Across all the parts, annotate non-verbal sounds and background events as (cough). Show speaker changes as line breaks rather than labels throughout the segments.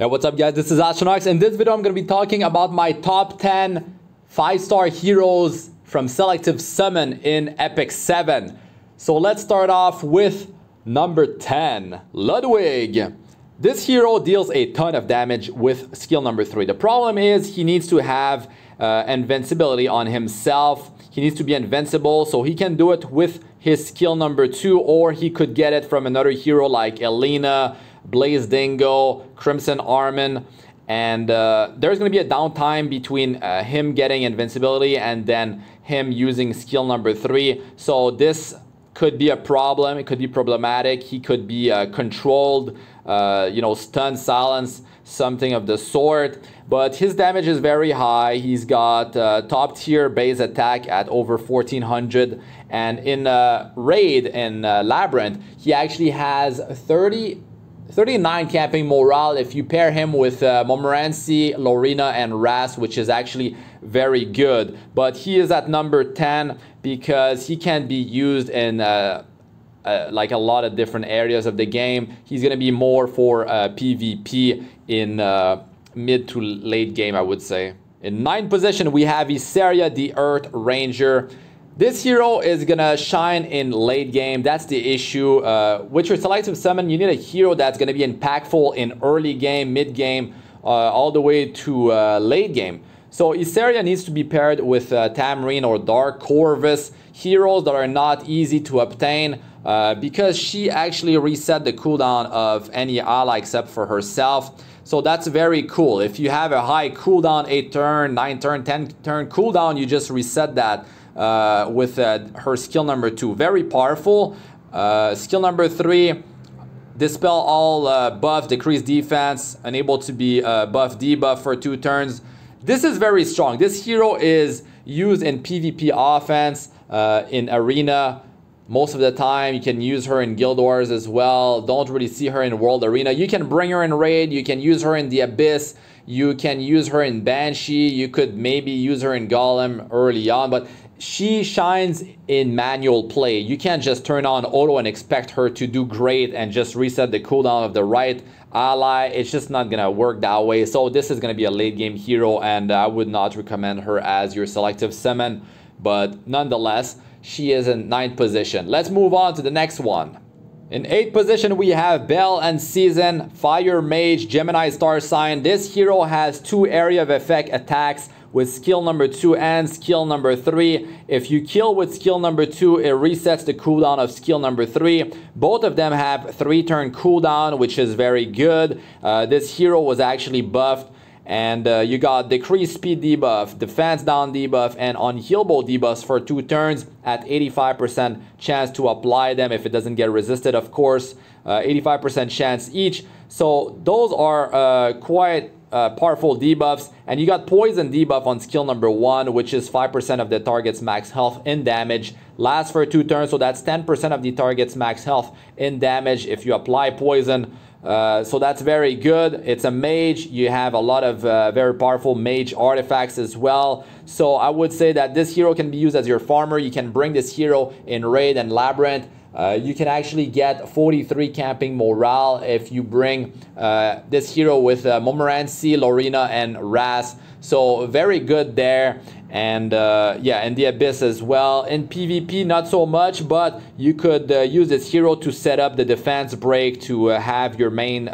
Hey, what's up guys? This is Astranox. In this video, I'm going to be talking about my top 10 5-star heroes from Selective Summon in Epic 7. So let's start off with number 10, Ludwig. This hero deals a ton of damage with skill number 3. The problem is he needs to have uh, invincibility on himself. He needs to be invincible, so he can do it with his skill number 2, or he could get it from another hero like Elena, Blaze Dingo, Crimson Armin. And uh, there's going to be a downtime between uh, him getting invincibility and then him using skill number three. So this could be a problem. It could be problematic. He could be uh, controlled, uh, you know, stun, silence, something of the sort. But his damage is very high. He's got uh, top tier base attack at over 1400. And in uh, Raid and Labyrinth, he actually has 30 39 camping morale if you pair him with uh, Montmorency, Lorina, and Ras, which is actually very good. But he is at number 10 because he can be used in uh, uh, like a lot of different areas of the game. He's going to be more for PvP uh, in uh, mid to late game, I would say. In ninth position, we have Iseria, the Earth Ranger. This hero is gonna shine in late game. That's the issue. Uh, with your selective summon, you need a hero that's gonna be impactful in early game, mid game, uh, all the way to uh, late game. So Iseria needs to be paired with uh, Tamarine or Dark Corvus, heroes that are not easy to obtain uh, because she actually reset the cooldown of any ally except for herself. So that's very cool. If you have a high cooldown, 8 turn, 9 turn, 10 turn cooldown, you just reset that with uh, her skill number two. Very powerful. Uh, skill number three, dispel all uh, buff, decrease defense, unable to be uh, buff debuff for two turns. This is very strong. This hero is used in PvP offense, uh, in arena. Most of the time, you can use her in Guild Wars as well. Don't really see her in World Arena. You can bring her in Raid. You can use her in the Abyss. You can use her in Banshee. You could maybe use her in Golem early on. But she shines in manual play. You can't just turn on auto and expect her to do great and just reset the cooldown of the right ally. It's just not gonna work that way. So this is gonna be a late game hero and I would not recommend her as your selective summon. But nonetheless, she is in ninth position. Let's move on to the next one. In 8th position, we have Baal and Sezan, Fire Mage, Gemini Star Sign. This hero has two area of effect attacks with skill number 2 and skill number 3. If you kill with skill number 2, it resets the cooldown of skill number 3. Both of them have 3 turn cooldown, which is very good. Uh, this hero was actually buffed and uh, you got decreased speed debuff, defense down debuff, and unhealable debuffs for two turns at 85% chance to apply them if it doesn't get resisted, of course. 85% uh, chance each. So those are uh, quite uh, powerful debuffs. And you got poison debuff on skill number one, which is 5% of the target's max health in damage. Lasts for two turns, so that's 10% of the target's max health in damage if you apply poison. Uh, so that's very good. It's a mage. You have a lot of uh, very powerful mage artifacts as well. So I would say that this hero can be used as your farmer. You can bring this hero in Raid and Labyrinth. Uh, you can actually get 43 camping morale if you bring uh, this hero with uh, Montmorency, Lorina, and Ras. So very good there. And uh, yeah, in the Abyss as well. In PvP, not so much, but you could uh, use this hero to set up the defense break to uh, have your main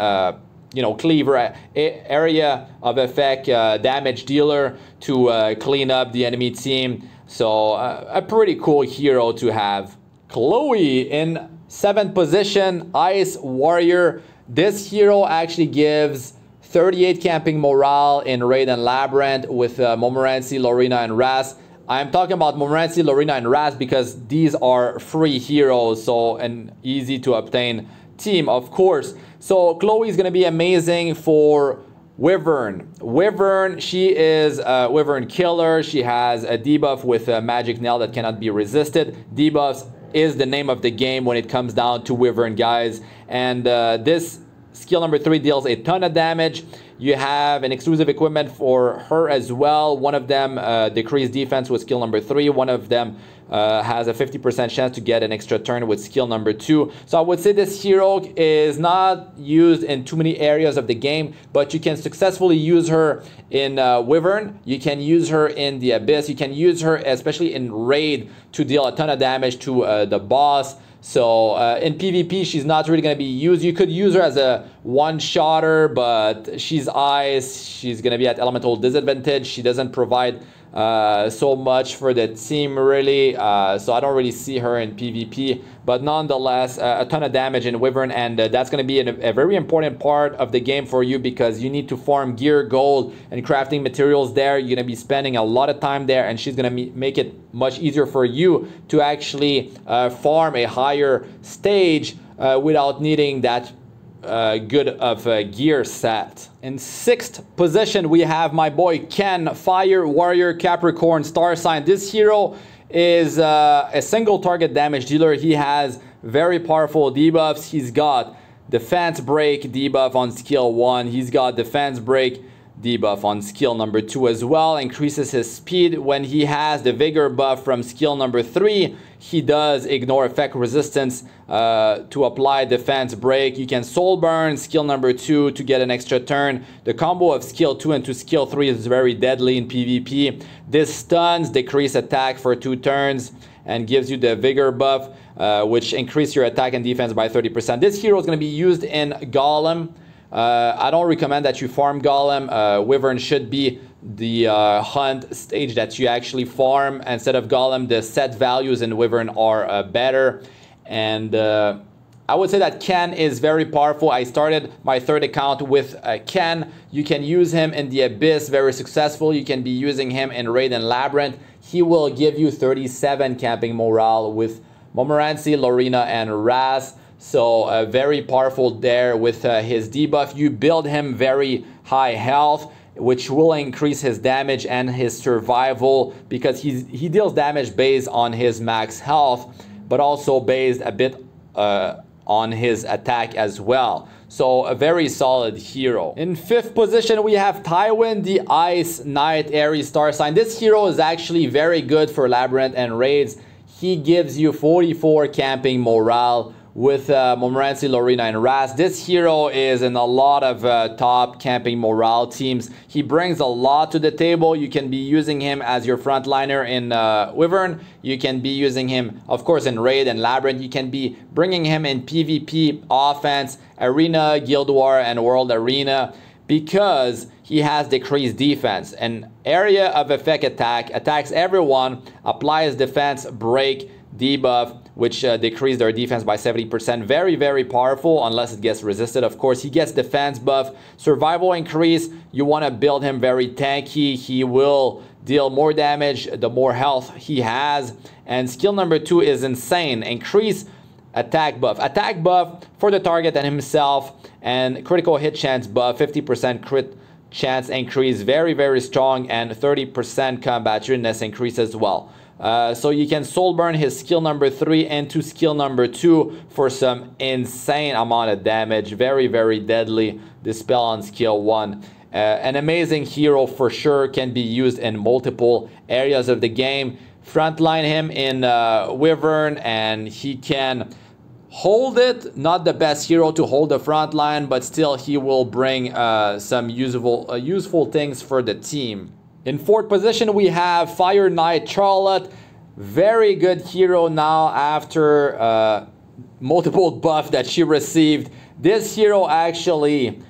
you know, cleaver area of effect damage dealer to clean up the enemy team. So a pretty cool hero to have. Chloe in seventh position, Ice Warrior. This hero actually gives 38 camping morale in Raid and Labyrinth with uh, Montmorency, Lorina, and Ras. I'm talking about Montmorency, Lorina, and Ras because these are free heroes, so an easy to obtain team, of course. So Chloe is going to be amazing for Wyvern. Wyvern, she is a Wyvern killer. She has a debuff with a magic nail that cannot be resisted. Debuffs is the name of the game when it comes down to Wyvern guys. And uh, this skill number three deals a ton of damage. You have an exclusive equipment for her as well. One of them uh, decreased defense with skill number three. One of them uh, has a 50% chance to get an extra turn with skill number two. So I would say this hero is not used in too many areas of the game, but you can successfully use her in uh, Wyvern. You can use her in the Abyss. You can use her especially in Raid to deal a ton of damage to uh, the boss. So uh, in PvP, she's not really going to be used. You could use her as a one-shotter, but she's ice. She's going to be at elemental disadvantage. She doesn't provide uh, so much for the team really. Uh, so I don't really see her in PvP but nonetheless uh, a ton of damage in Wyvern and uh, that's going to be an, a very important part of the game for you because you need to farm gear gold and crafting materials there. You're going to be spending a lot of time there and she's going to make it much easier for you to actually uh, farm a higher stage without needing that uh, good of a gear set. In sixth position, we have my boy Ken, Fire Warrior Capricorn Star Sign. This hero is uh, a single target damage dealer. He has very powerful debuffs. He's got defense break debuff on skill 1. He's got defense break debuff on skill number 2 as well. Increases his speed when he has the vigor buff from skill number 3 he does ignore effect resistance uh, to apply defense break. You can soul burn skill number two to get an extra turn. The combo of skill two into skill three is very deadly in PvP. This stuns decrease attack for two turns and gives you the vigor buff, uh, which increase your attack and defense by 30%. This hero is going to be used in Golem. Uh, I don't recommend that you farm Golem. Uh, Wyvern should be the uh, hunt stage that you actually farm instead of golem the set values in wyvern are uh, better and uh, I would say that Ken is very powerful. I started my third account with uh, Ken. You can use him in the Abyss very successful. You can be using him in Raid and Labyrinth. He will give you 37 camping morale with Montmorency, Lorina, and Ras. So uh, very powerful there with uh, his debuff. You build him very high health which will increase his damage and his survival because he's, he deals damage based on his max health, but also based a bit uh, on his attack as well. So a very solid hero. In fifth position, we have Tywin, the Ice Knight Aries star sign. This hero is actually very good for Labyrinth and Raids. He gives you 44 camping morale with uh, Lorina, and Ras. This hero is in a lot of uh, top camping morale teams. He brings a lot to the table. You can be using him as your frontliner in uh, Wyvern. You can be using him, of course, in Raid and Labyrinth. You can be bringing him in PvP, offense, Arena, Guild War, and World Arena because he has decreased defense. An area of effect attack attacks everyone, applies defense, break, debuff, which uh, decreased their defense by 70%. Very, very powerful unless it gets resisted. Of course, he gets defense buff. Survival increase, you want to build him very tanky. He will deal more damage the more health he has. And skill number two is insane. Increase attack buff. Attack buff for the target and himself. And critical hit chance buff, 50% crit chance increase. Very, very strong. And 30% combat readiness increase as well. Uh, so you can soul burn his skill number three into skill number two for some insane amount of damage. Very, very deadly. This spell on skill one. Uh, an amazing hero for sure can be used in multiple areas of the game. Frontline him in uh, Wyvern and he can hold it. Not the best hero to hold the front line, but still he will bring uh, some useful, uh, useful things for the team. In fourth position, we have Fire Knight Charlotte. Very good hero now after uh, multiple (laughs) buff that she received. This hero actually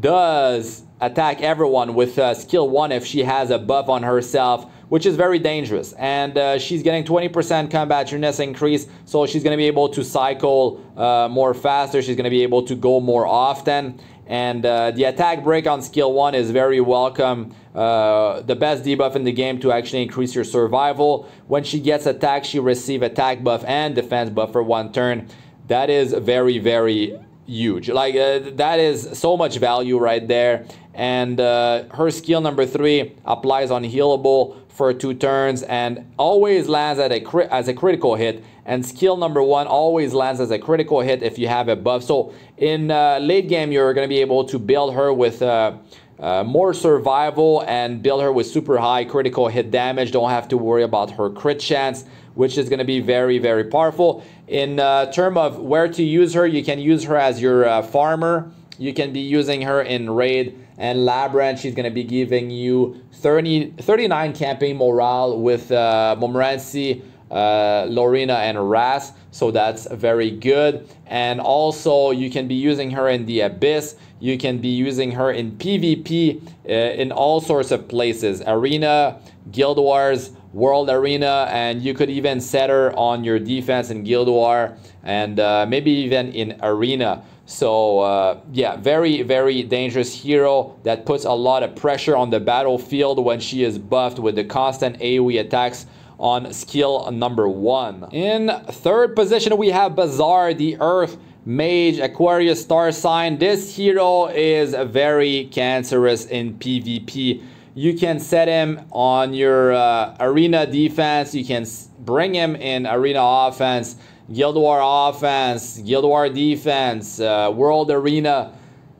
does attack everyone with uh, skill 1 if she has a buff on herself which is very dangerous. And uh, she's getting 20% combat readiness increase, so she's going to be able to cycle uh, more faster. She's going to be able to go more often. And uh, the attack break on skill 1 is very welcome. Uh, the best debuff in the game to actually increase your survival. When she gets attacked, she receive attack buff and defense buff for one turn. That is very, very huge. Like, uh, that is so much value right there. And uh, her skill number 3 applies on healable for two turns and always lands at a crit as a critical hit. And skill number one always lands as a critical hit if you have a buff. So in uh, late game, you're going to be able to build her with uh, uh, more survival and build her with super high critical hit damage. Don't have to worry about her crit chance, which is going to be very, very powerful. In uh, term of where to use her, you can use her as your uh, farmer. You can be using her in raid and labyrinth. She's going to be giving you 30, 39 campaign morale with uh, Montmorency, uh, Lorina, and Ras. So that's very good. And also, you can be using her in the Abyss. You can be using her in PvP uh, in all sorts of places Arena, Guild Wars, World Arena, and you could even set her on your defense in Guild War and uh, maybe even in Arena. So uh, yeah, very, very dangerous hero that puts a lot of pressure on the battlefield when she is buffed with the constant AoE attacks on skill number one. In third position, we have Basar, the Earth Mage, Aquarius star sign. This hero is very cancerous in PvP. You can set him on your uh, arena defense. You can bring him in arena offense, Guild War offense, Guild War defense, uh, World Arena.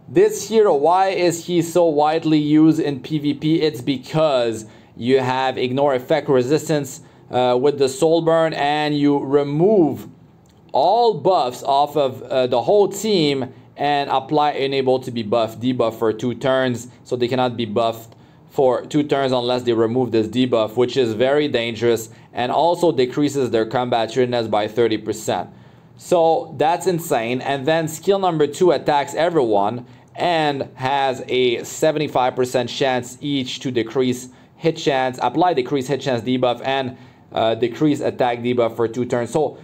This hero, why is he so widely used in PvP? It's because you have ignore effect resistance uh, with the soul burn and you remove all buffs off of uh, the whole team and apply enable to be buffed debuff for two turns so they cannot be buffed for two turns unless they remove this debuff which is very dangerous and also decreases their combat readiness by 30% so that's insane and then skill number two attacks everyone and has a 75% chance each to decrease hit chance apply decrease hit chance debuff and uh, decrease attack debuff for two turns. So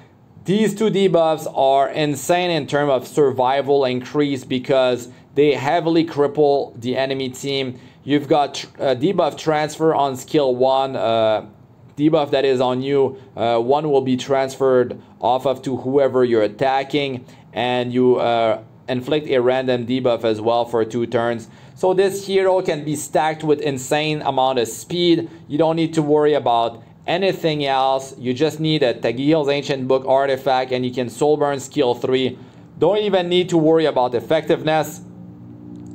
these two debuffs are insane in terms of survival increase because they heavily cripple the enemy team. You've got uh, debuff transfer on skill one, uh, debuff that is on you. Uh, one will be transferred off of to whoever you're attacking, and you uh, inflict a random debuff as well for two turns. So this hero can be stacked with insane amount of speed. You don't need to worry about anything else. You just need a Tagehel's Ancient Book artifact and you can soul burn skill 3. Don't even need to worry about effectiveness.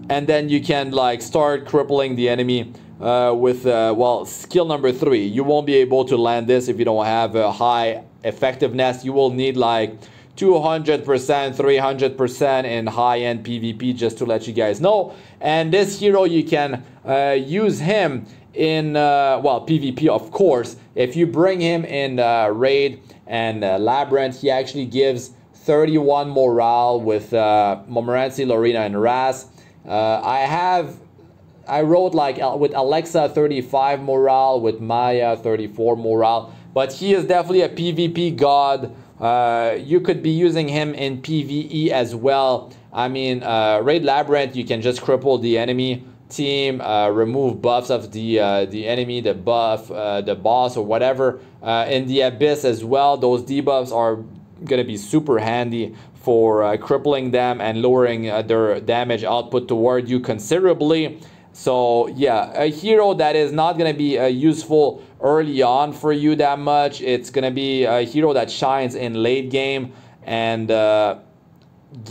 And then you can like start crippling the enemy uh, with, uh, well, skill number 3. You won't be able to land this if you don't have a high effectiveness. You will need like 200%, 300% in high-end PvP just to let you guys know. And this hero, you can uh, use him in, uh, well, PvP, of course. If you bring him in uh, Raid and uh, Labyrinth, he actually gives 31 morale with uh, Montmorency, Lorina, and Ras. Uh, I have, I wrote like with Alexa 35 morale, with Maya 34 morale, but he is definitely a PvP god. Uh, you could be using him in PvE as well. I mean, uh, Raid Labyrinth, you can just cripple the enemy team, uh, remove buffs of the uh, the enemy, the buff, uh, the boss, or whatever. Uh, in the abyss as well, those debuffs are gonna be super handy for uh, crippling them and lowering uh, their damage output toward you considerably. So yeah, a hero that is not gonna be useful early on for you that much. It's gonna be a hero that shines in late game and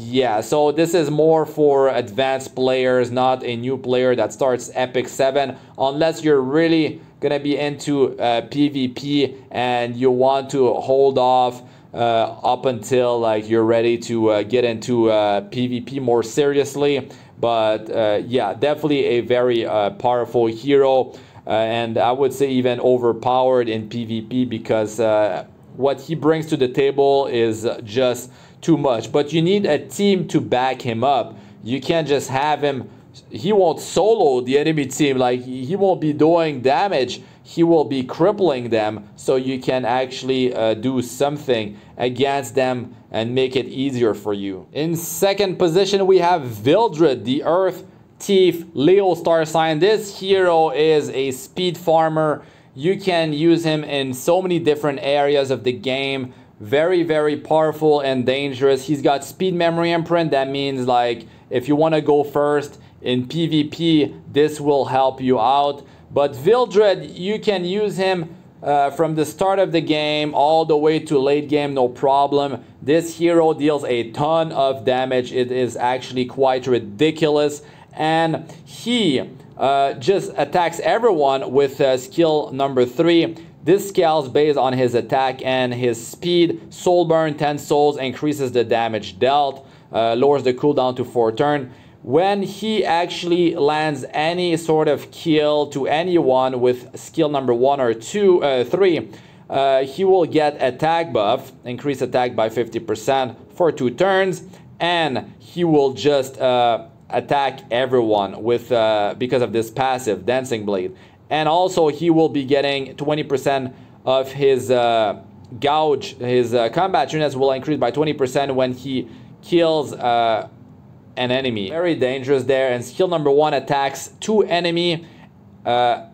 yeah, so this is more for advanced players, not a new player that starts Epic 7, unless you're really gonna be into uh, PvP and you want to hold off uh, up until like you're ready to uh, get into uh, PvP more seriously. But uh, yeah, definitely a very uh, powerful hero, and I would say even overpowered in PvP because what he brings to the table is just too much. But you need a team to back him up. You can't just have him. He won't solo the enemy team. Like he won't be doing damage. He will be crippling them. So you can actually uh, do something against them and make it easier for you. In second position, we have Vildred, the Earth Thief Leo star sign. This hero is a speed farmer. You can use him in so many different areas of the game very very powerful and dangerous he's got speed memory imprint that means like if you want to go first in pvp this will help you out But Vildred, you can use him uh, from the start of the game all the way to late game, no problem. This hero deals a ton of damage. It is actually quite ridiculous. And he uh, just attacks everyone with uh, skill number three. This scales based on his attack and his speed. Soul burn 10 souls increases the damage dealt, uh, lowers the cooldown to 4 turn. When he actually lands any sort of kill to anyone with skill number 1 or 2, uh, 3, uh, he will get attack buff, increase attack by 50% for 2 turns, and he will just uh, attack everyone with uh, because of this passive Dancing Blade and also he will be getting 20% of his uh, gouge. His uh, combat units will increase by 20% when he kills an enemy. Very dangerous there. And skill number one attacks two enemy uh,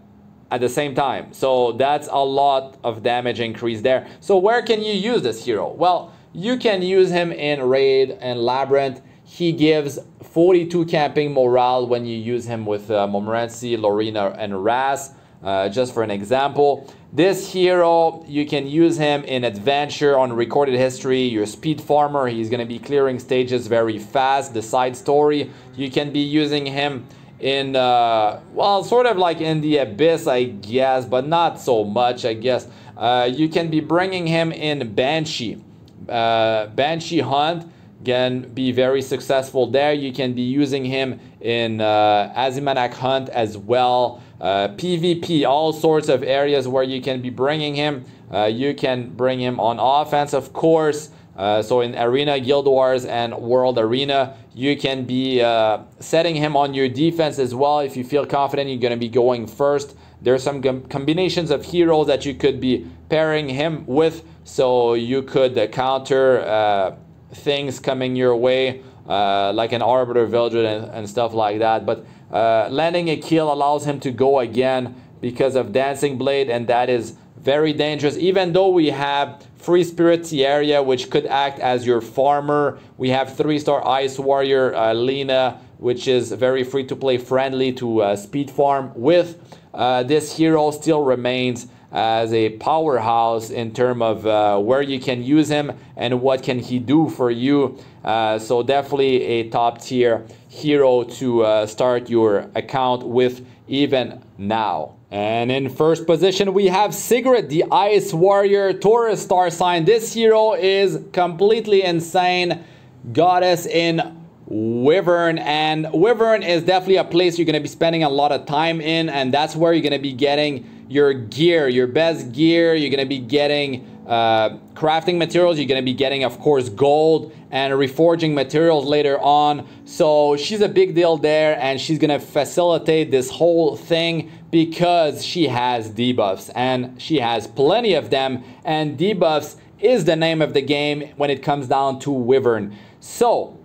at the same time. So that's a lot of damage increase there. So where can you use this hero? Well, you can use him in Raid and Labyrinth. He gives 42 camping morale when you use him with uh, Montmorency, Lorina, and Ras. Uh, just for an example, this hero, you can use him in adventure on recorded history. Your speed farmer, he's going to be clearing stages very fast. The side story, you can be using him in, uh, well, sort of like in the abyss, I guess, but not so much, I guess. Uh, you can be bringing him in Banshee. Uh, Banshee Hunt can be very successful there. You can be using him in uh, Azimanak Hunt as well. Uh, PvP, all sorts of areas where you can be bringing him. Uh, you can bring him on offense, of course. Uh, so in Arena, Guild Wars, and World Arena, you can be uh, setting him on your defense as well. If you feel confident you're going to be going first, there's some combinations of heroes that you could be pairing him with. So you could counter uh, things coming your way, uh, like an Arbiter Vildred and, and, stuff like that. But uh, landing a kill allows him to go again because of Dancing Blade, and that is very dangerous. Even though we have Free Spirit Tieria, which could act as your farmer, we have 3-star Ice Warrior uh, Lena, which is very free to play friendly to uh, speed farm with. Uh, this hero still remains as a powerhouse in terms of uh, where you can use him and what can he do for you. Uh, so definitely a top tier hero to uh, start your account with even now. And in first position, we have Sigrid, the Ice Warrior Taurus star sign. This hero is completely insane. Goddess in Wyvern and Wyvern is definitely a place you're going to be spending a lot of time in and that's where you're going to be getting your gear, your best gear. You're to be getting uh, crafting materials. You're to be getting, of course, gold and reforging materials later on. So she's a big deal there and she's to facilitate this whole thing because she has debuffs and she has plenty of them. And debuffs is the name of the game when it comes down to Wyvern. So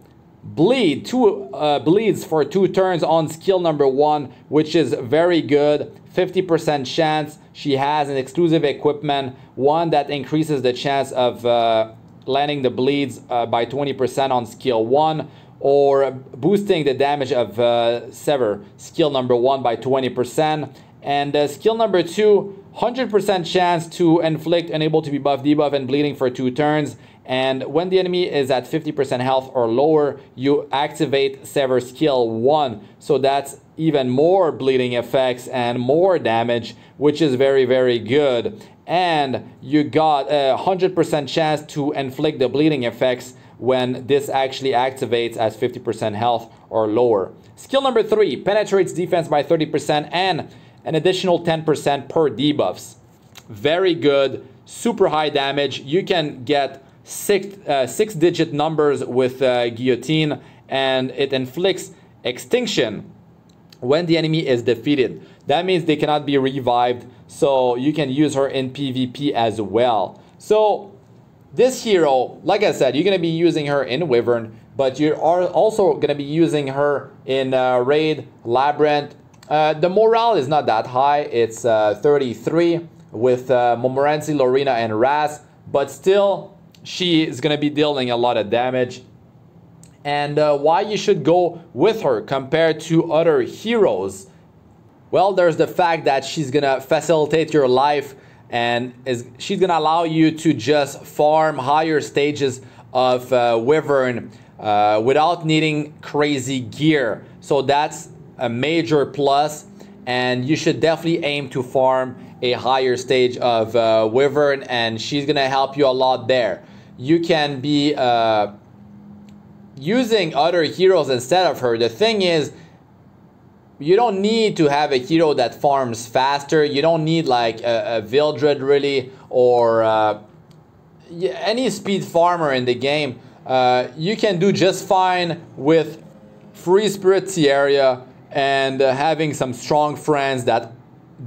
bleed two uh, bleeds for two turns on skill number one which is very good 50% chance she has an exclusive equipment one that increases the chance of uh, landing the bleeds uh, by 20% on skill one or boosting the damage of uh, sever skill number one by 20% and uh, skill number two 100% chance to inflict unable to be buff debuff and bleeding for two turns and when the enemy is at 50% health or lower, you activate Sever skill 1. So that's even more bleeding effects and more damage, which is very, very good. And you got a 100% chance to inflict the bleeding effects when this actually activates at 50% health or lower. Skill number 3 penetrates defense by 30% and an additional 10% per debuffs. Very good, super high damage. You can get six, uh, six digit numbers with uh, guillotine and it inflicts extinction when the enemy is defeated. That means they cannot be revived, so you can use her in PvP as well. So this hero, like I said, you're going to be using her in Wyvern, but you are also going to be using her in uh, Raid, Labyrinth. Uh, the morale is not that high. It's uh, 33 with uh, Montmorency, Lorina, and Ras, but still she is going to be dealing a lot of damage and uh, why you should go with her compared to other heroes Well, there's the fact that she's gonna facilitate your life and is she's gonna allow you to just farm higher stages of uh, Wyvern uh, without needing crazy gear. So that's a major plus, and you should definitely aim to farm a higher stage of uh, Wyvern, and she's gonna help you a lot there. You can be uh, using other heroes instead of her. The thing is, you don't need to have a hero that farms faster. You don't need like a, a Vildred really or uh, any speed farmer in the game. Uh, you can do just fine with Free Spirit Tieria and uh, having some strong friends that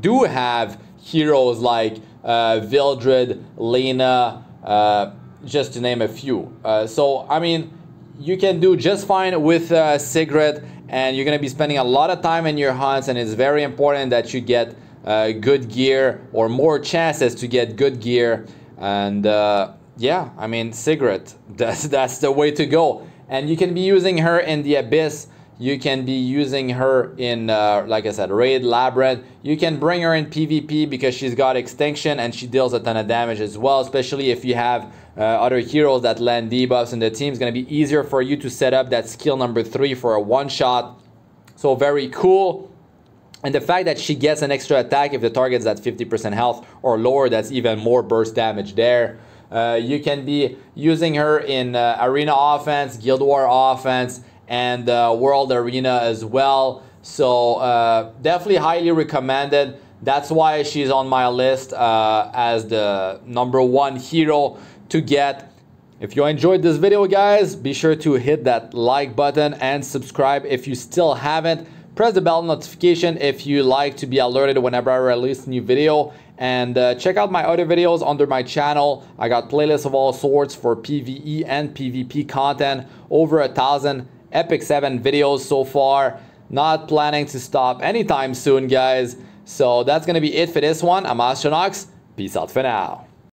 do have heroes like uh, Vildred, Lena, uh, just to name a few. Uh, so, I mean, you can do just fine with uh, Sigrid and you're going to be spending a lot of time in your hunts and it's very important that you get uh, good gear or more chances to get good gear and uh, yeah I mean cigarette (laughs) that's that's the way to go and you can be using her in the abyss you can be using her in, uh, like I said, Raid, Labyrinth. You can bring her in PvP because she's got Extinction and she deals a ton of damage as well, especially if you have uh, other heroes that land debuffs in the team. It's going to be easier for you to set up that skill number 3 for a one-shot. So very cool. And the fact that she gets an extra attack if the target's at 50% health or lower, that's even more burst damage there. Uh, you can be using her in uh, arena offense, guild war offense, and uh, World Arena as well. So uh, definitely highly recommended. That's why she's on my list uh, as the number one hero to get. If you enjoyed this video, guys, be sure to hit that like button and subscribe if you still haven't. Press the bell notification if you like to be alerted whenever I release a new video. And uh, check out my other videos under my channel. I got playlists of all sorts for PvE and PvP content. Over a thousand Epic 7 videos so far. Not planning to stop anytime soon, guys. So that's going to be it for this one. I'm Astranox. Peace out for now.